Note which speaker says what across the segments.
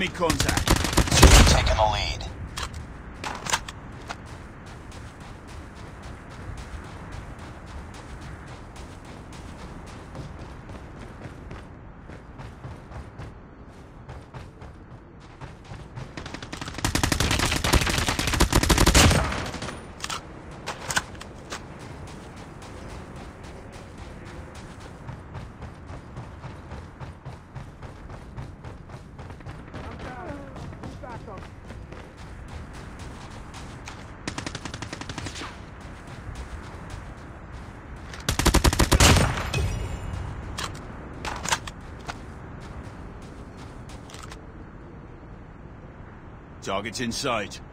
Speaker 1: Enemy contact. Target's in sight.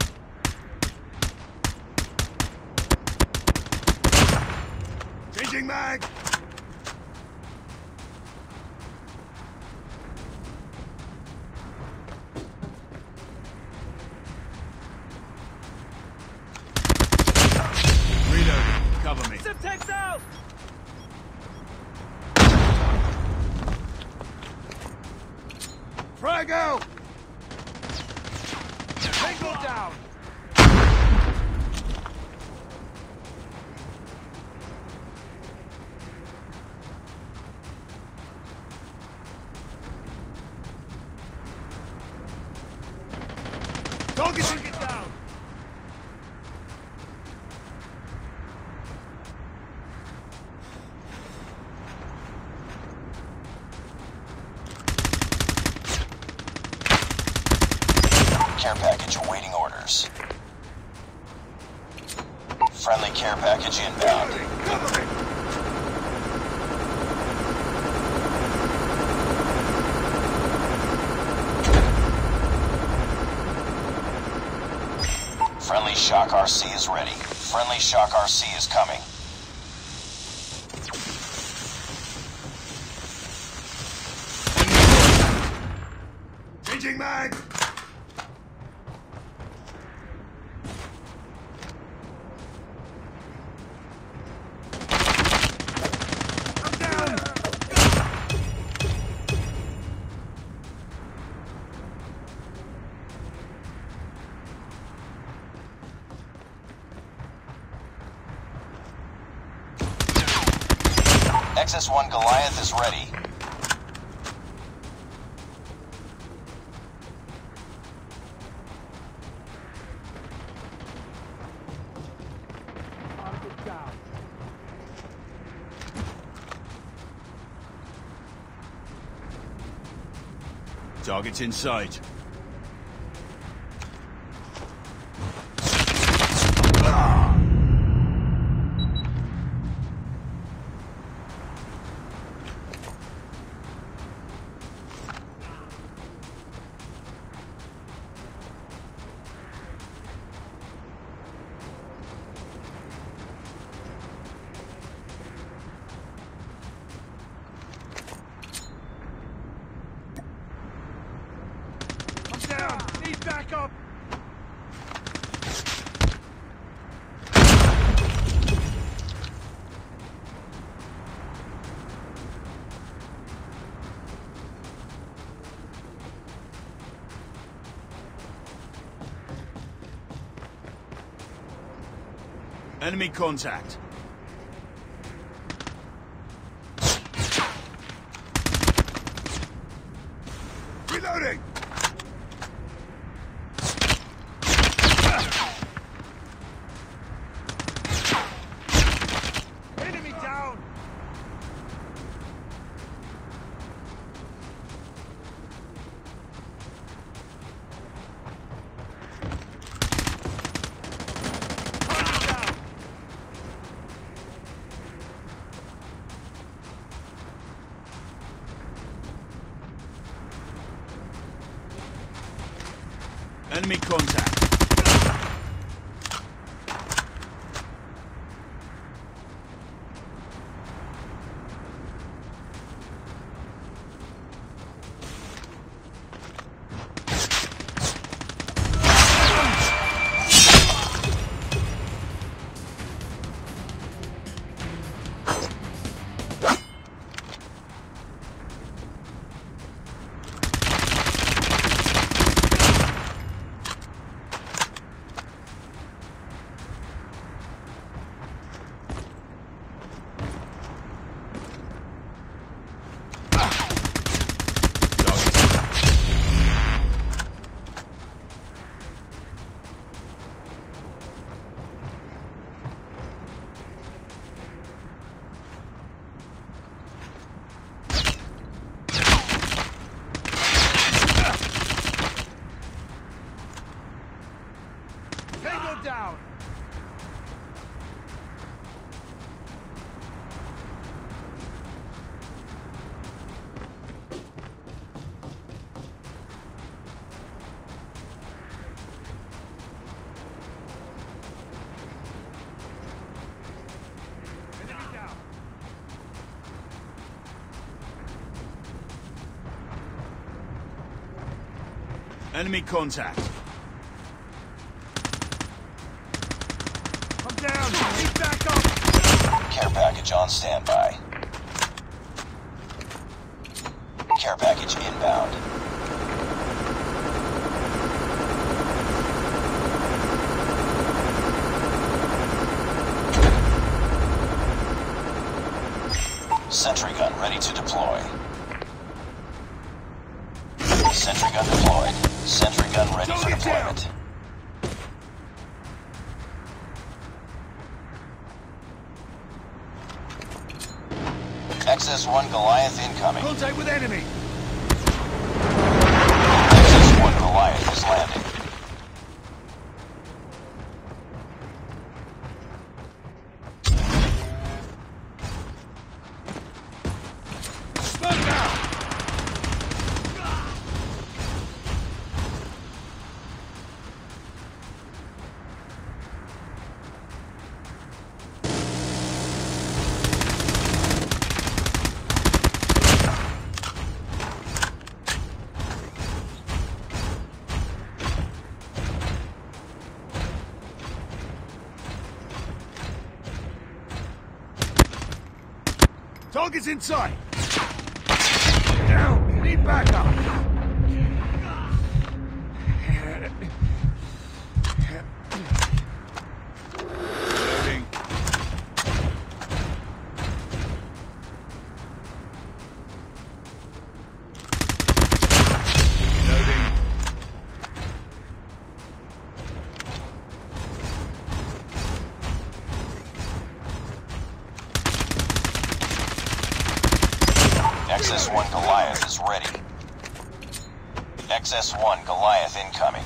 Speaker 2: Friendly care package inbound. Friendly Shock RC is ready. Friendly Shock RC is coming. XS-1 Goliath is ready.
Speaker 1: Target's in sight. Enemy contact.
Speaker 3: Enemy contact.
Speaker 1: Enemy
Speaker 3: contact.
Speaker 1: I'm down. Need back up.
Speaker 2: Care package on standby. Care package inbound. Incoming.
Speaker 1: Contact with enemy. Target's in sight. Down. Need backup.
Speaker 2: XS-1 Goliath is ready. XS-1 Goliath incoming.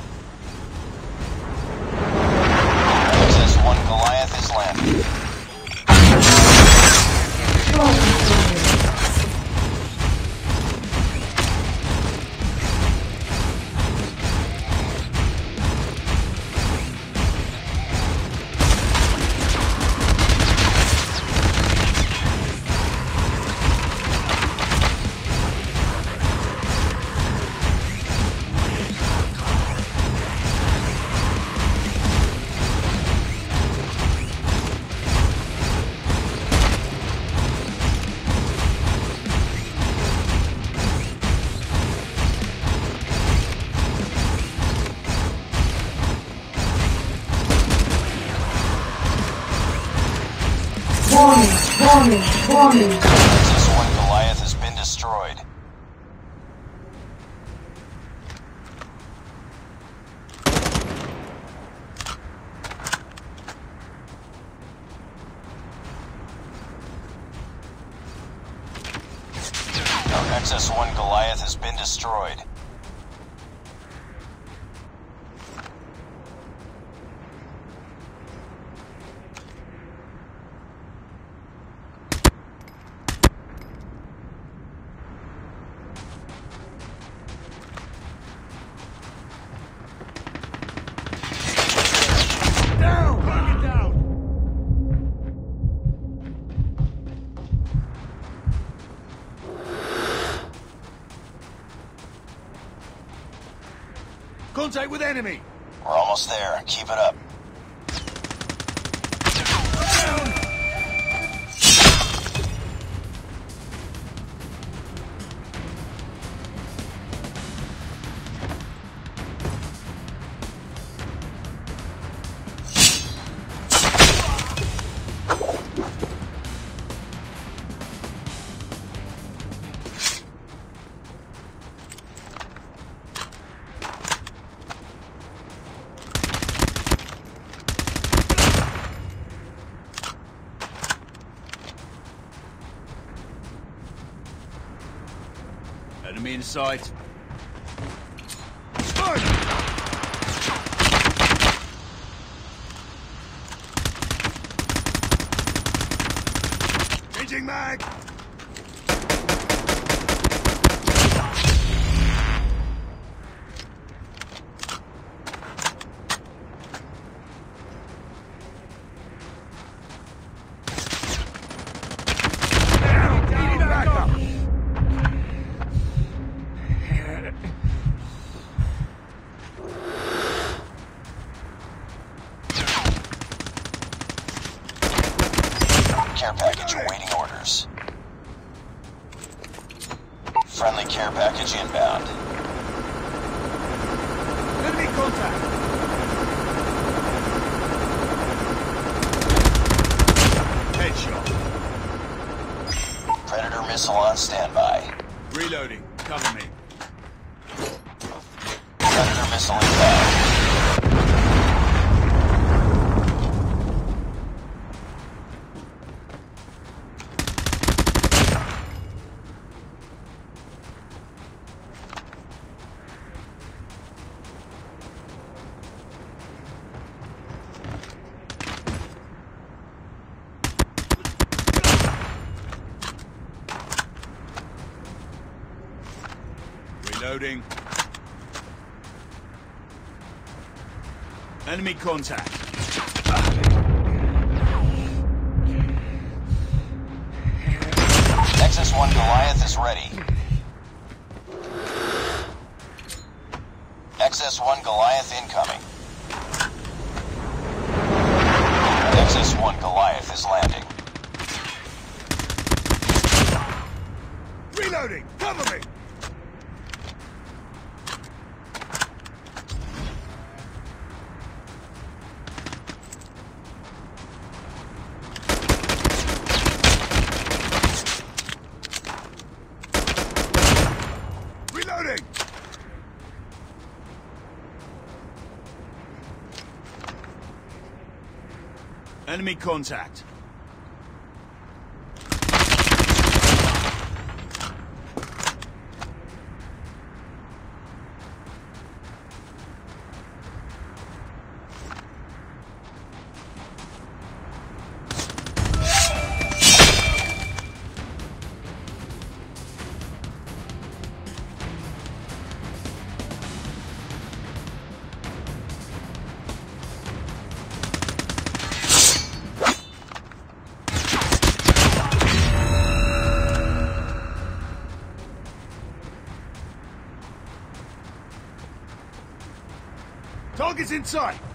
Speaker 2: XS-1 Goliath is landing.
Speaker 4: Warning, warning,
Speaker 1: Contact with enemy.
Speaker 2: We're almost there. Keep it up.
Speaker 1: Changing mag. Down, down, back up.
Speaker 2: Care package awaiting orders. Friendly care package inbound.
Speaker 1: Enemy contact.
Speaker 5: Headshot.
Speaker 2: Predator missile on standby.
Speaker 5: Reloading. Cover me.
Speaker 2: Predator missile inbound.
Speaker 5: Contact.
Speaker 2: XS-1 Goliath is ready. XS-1 Goliath incoming. XS-1 Goliath is landing.
Speaker 1: Reloading. Cover me.
Speaker 5: Contact.
Speaker 1: Target's in sight.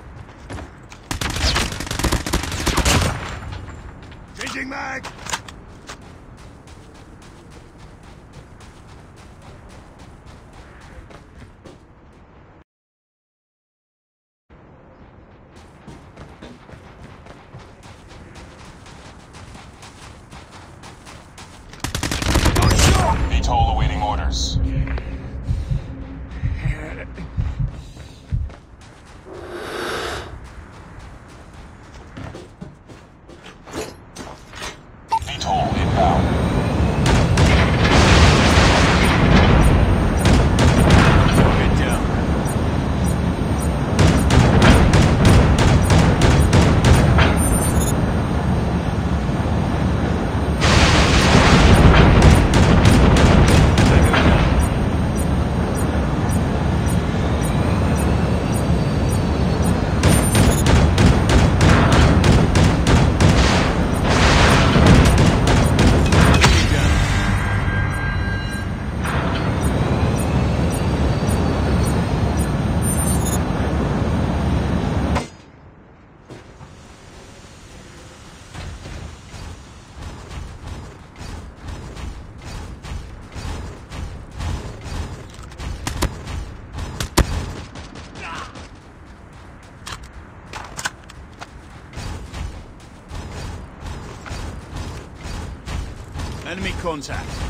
Speaker 1: Contact.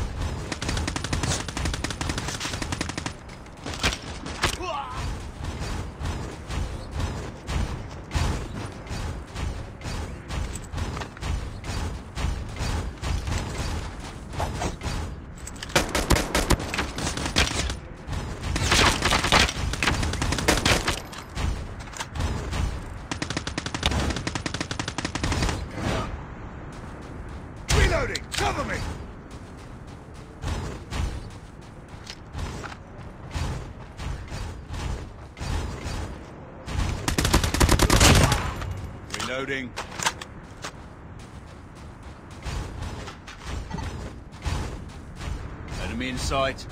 Speaker 3: Reloading.
Speaker 1: Enemy in sight.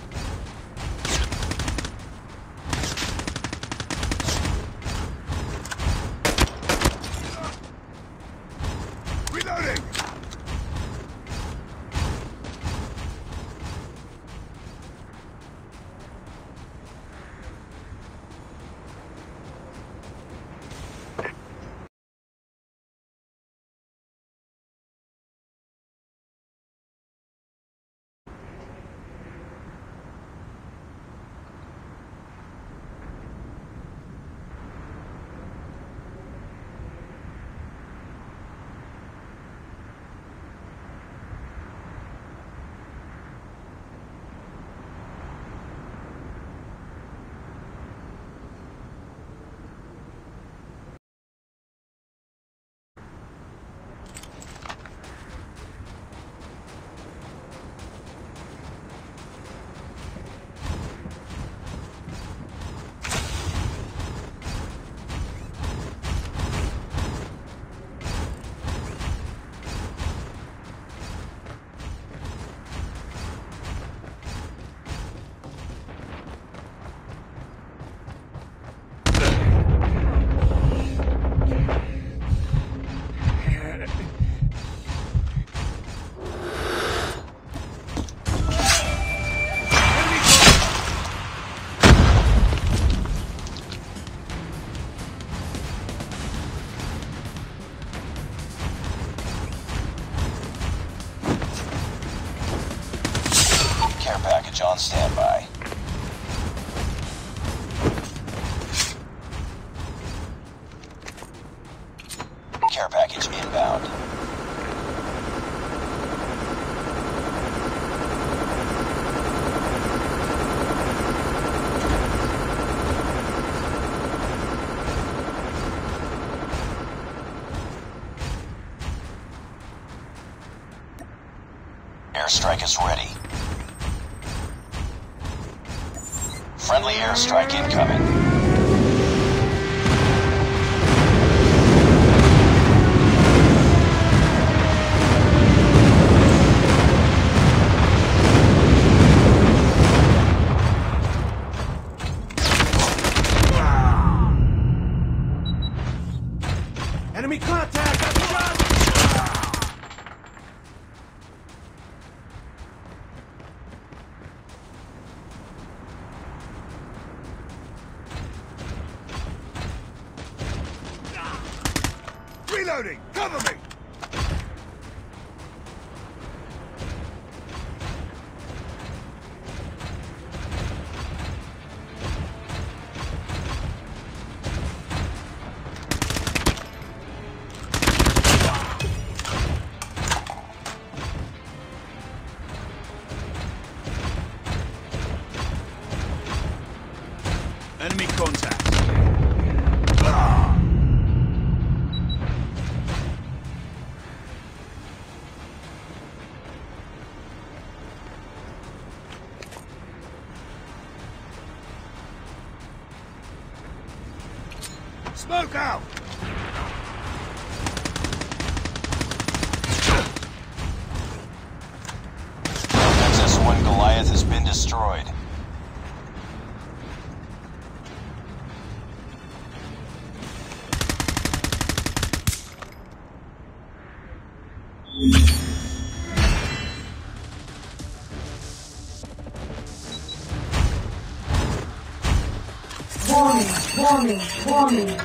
Speaker 2: Is ready. Friendly airstrike incoming.
Speaker 3: Contact. Smoke
Speaker 6: Warning, warning,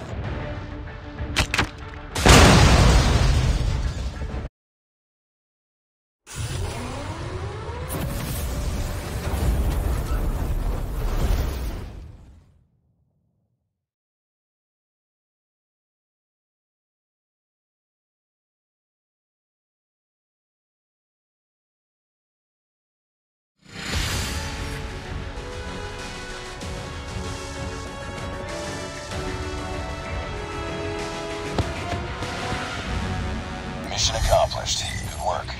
Speaker 1: Flash
Speaker 2: good work.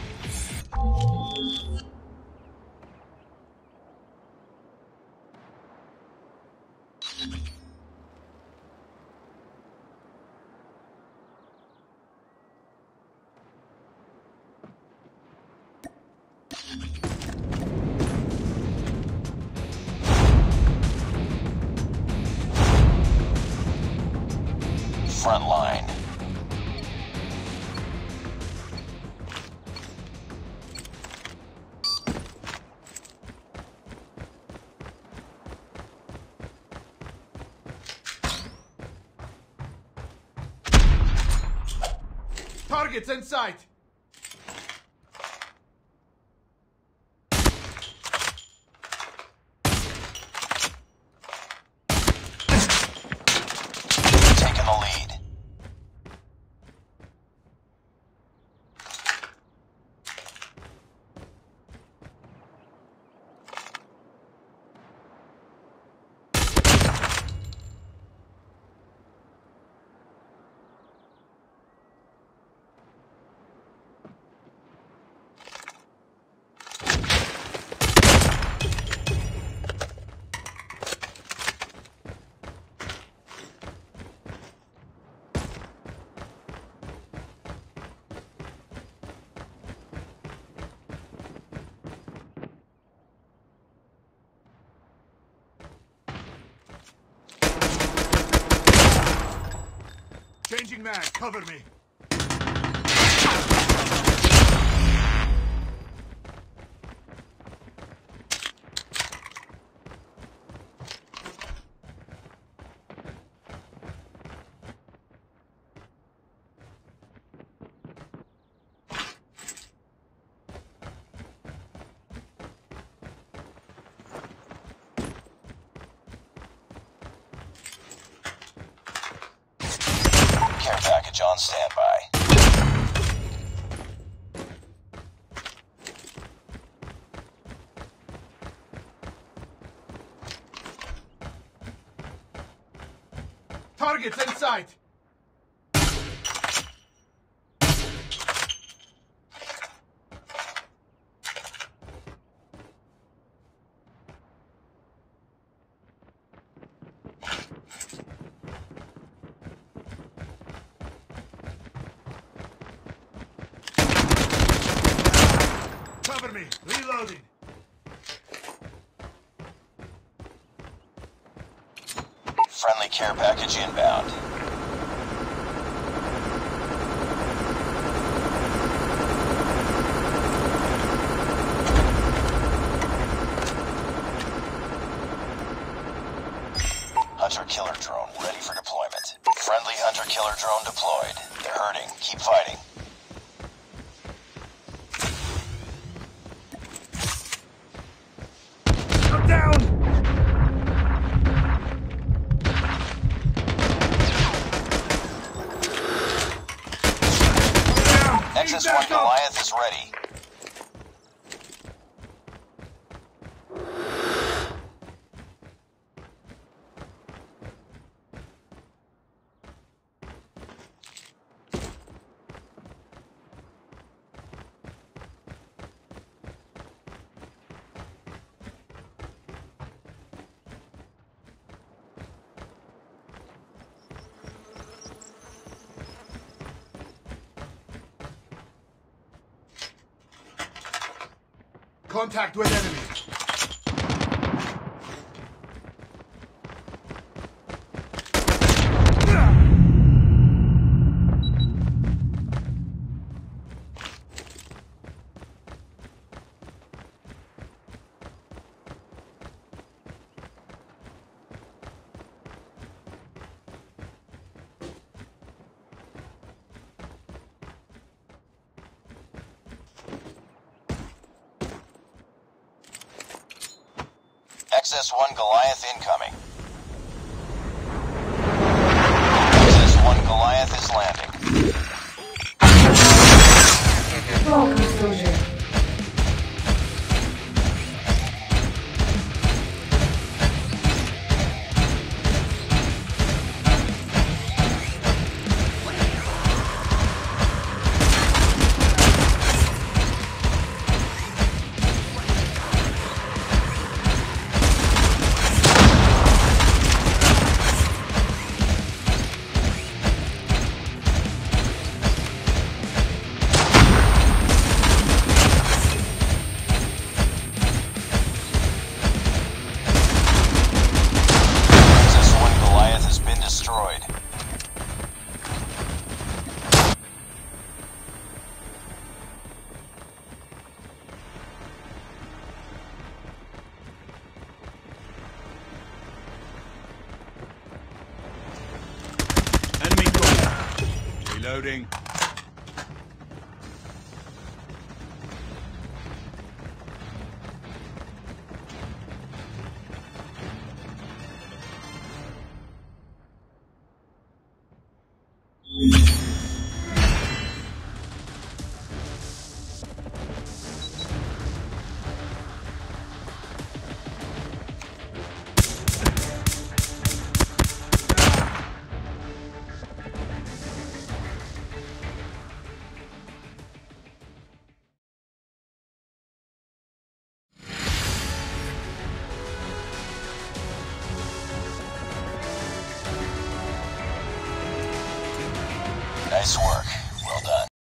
Speaker 2: Front
Speaker 1: line. inside. cover me.
Speaker 2: Care package on standby.
Speaker 1: Targets in sight! contact with enemies.
Speaker 2: XS-1 Goliath incoming. Warning.